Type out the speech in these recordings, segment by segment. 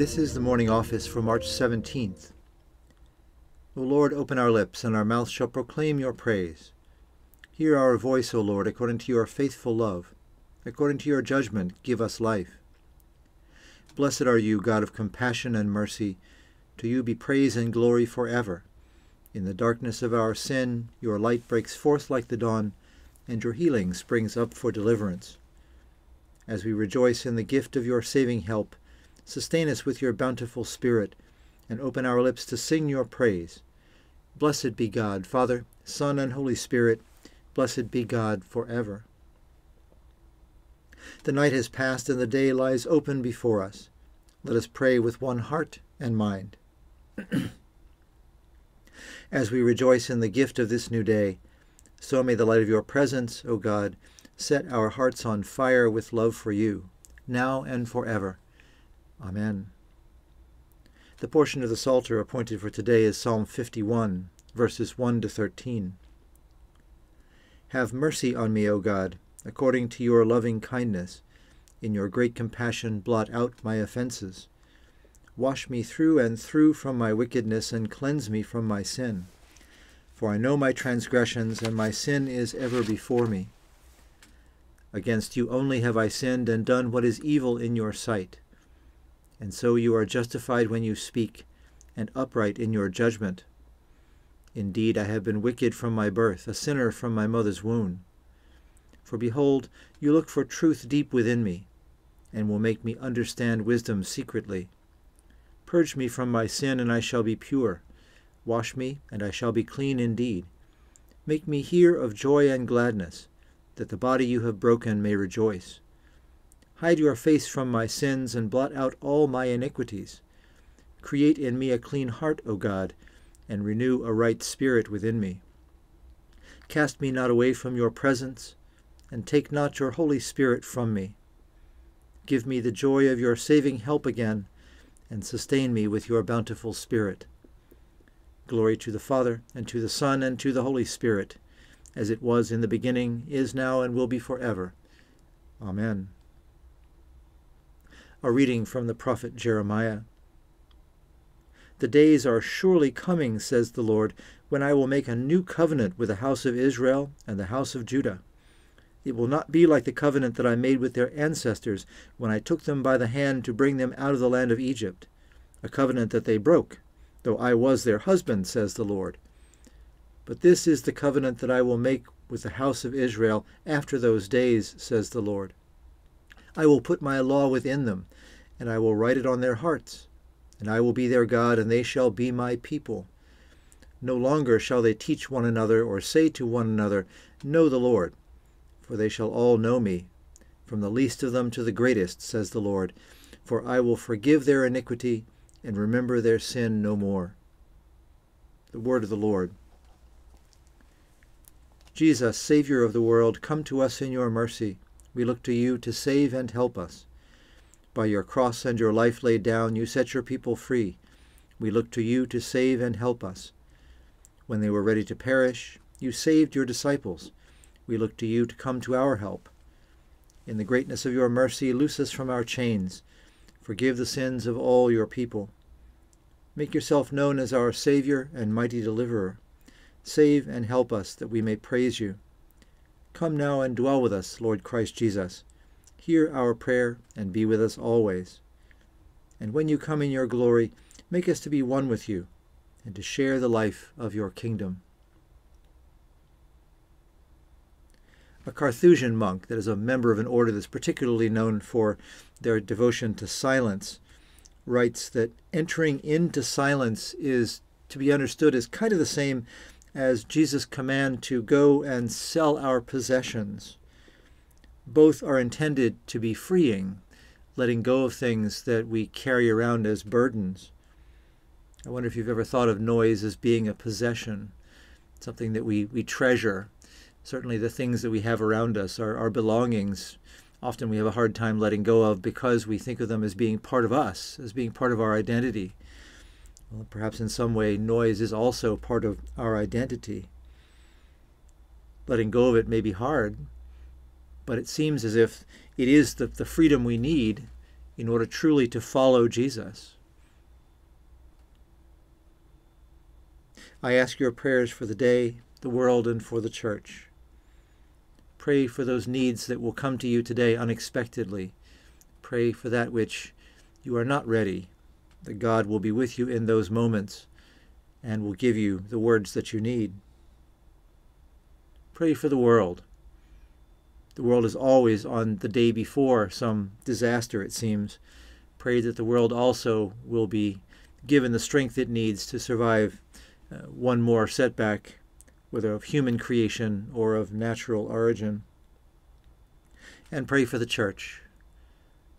This is the morning office for March 17th. O Lord, open our lips, and our mouth shall proclaim your praise. Hear our voice, O Lord, according to your faithful love. According to your judgment, give us life. Blessed are you, God of compassion and mercy. To you be praise and glory forever. In the darkness of our sin, your light breaks forth like the dawn, and your healing springs up for deliverance. As we rejoice in the gift of your saving help, sustain us with your bountiful Spirit, and open our lips to sing your praise. Blessed be God, Father, Son, and Holy Spirit. Blessed be God forever. The night has passed and the day lies open before us. Let us pray with one heart and mind. As we rejoice in the gift of this new day, so may the light of your presence, O God, set our hearts on fire with love for you, now and forever. Amen. The portion of the Psalter appointed for today is Psalm 51, verses 1 to 13. Have mercy on me, O God, according to your loving kindness. In your great compassion, blot out my offenses. Wash me through and through from my wickedness and cleanse me from my sin. For I know my transgressions, and my sin is ever before me. Against you only have I sinned and done what is evil in your sight and so you are justified when you speak, and upright in your judgment. Indeed, I have been wicked from my birth, a sinner from my mother's womb. For behold, you look for truth deep within me, and will make me understand wisdom secretly. Purge me from my sin, and I shall be pure. Wash me, and I shall be clean indeed. Make me hear of joy and gladness, that the body you have broken may rejoice. Hide your face from my sins and blot out all my iniquities. Create in me a clean heart, O God, and renew a right spirit within me. Cast me not away from your presence, and take not your Holy Spirit from me. Give me the joy of your saving help again, and sustain me with your bountiful Spirit. Glory to the Father, and to the Son, and to the Holy Spirit, as it was in the beginning, is now, and will be forever. Amen. A reading from the prophet Jeremiah. The days are surely coming, says the Lord, when I will make a new covenant with the house of Israel and the house of Judah. It will not be like the covenant that I made with their ancestors when I took them by the hand to bring them out of the land of Egypt, a covenant that they broke, though I was their husband, says the Lord. But this is the covenant that I will make with the house of Israel after those days, says the Lord. I will put my law within them, and I will write it on their hearts. And I will be their God, and they shall be my people. No longer shall they teach one another, or say to one another, Know the Lord, for they shall all know me, from the least of them to the greatest, says the Lord. For I will forgive their iniquity, and remember their sin no more. The word of the Lord. Jesus, Savior of the world, come to us in your mercy. We look to you to save and help us. By your cross and your life laid down, you set your people free. We look to you to save and help us. When they were ready to perish, you saved your disciples. We look to you to come to our help. In the greatness of your mercy, loose us from our chains. Forgive the sins of all your people. Make yourself known as our Savior and mighty deliverer. Save and help us that we may praise you. Come now and dwell with us, Lord Christ Jesus. Hear our prayer and be with us always. And when you come in your glory, make us to be one with you and to share the life of your kingdom. A Carthusian monk that is a member of an order that's particularly known for their devotion to silence writes that entering into silence is to be understood as kind of the same as Jesus' command to go and sell our possessions. Both are intended to be freeing, letting go of things that we carry around as burdens. I wonder if you've ever thought of noise as being a possession, something that we, we treasure. Certainly, the things that we have around us, our, our belongings, often we have a hard time letting go of because we think of them as being part of us, as being part of our identity. Well, perhaps in some way, noise is also part of our identity. Letting go of it may be hard, but it seems as if it is the, the freedom we need in order truly to follow Jesus. I ask your prayers for the day, the world, and for the church. Pray for those needs that will come to you today unexpectedly. Pray for that which you are not ready, that God will be with you in those moments and will give you the words that you need. Pray for the world. The world is always on the day before some disaster, it seems. Pray that the world also will be given the strength it needs to survive uh, one more setback, whether of human creation or of natural origin. And pray for the church,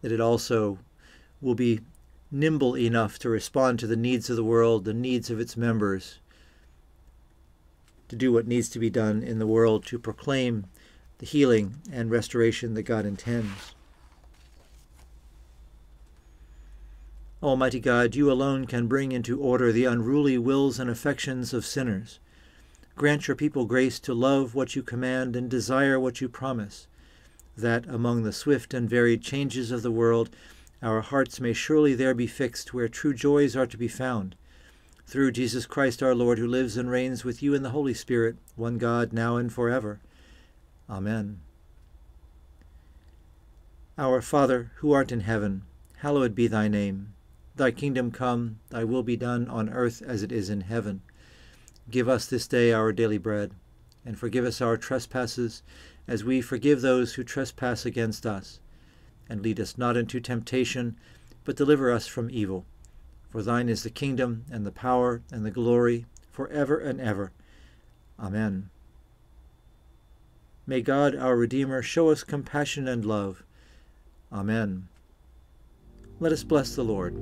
that it also will be nimble enough to respond to the needs of the world, the needs of its members, to do what needs to be done in the world to proclaim the healing and restoration that God intends. Almighty God, you alone can bring into order the unruly wills and affections of sinners. Grant your people grace to love what you command and desire what you promise, that among the swift and varied changes of the world, our hearts may surely there be fixed where true joys are to be found. Through Jesus Christ our Lord, who lives and reigns with you in the Holy Spirit, one God, now and forever. Amen. Our Father, who art in heaven, hallowed be thy name. Thy kingdom come, thy will be done on earth as it is in heaven. Give us this day our daily bread, and forgive us our trespasses, as we forgive those who trespass against us. And lead us not into temptation, but deliver us from evil. For thine is the kingdom, and the power, and the glory, for ever and ever. Amen. May God, our Redeemer, show us compassion and love. Amen. Let us bless the Lord.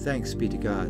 Thanks be to God.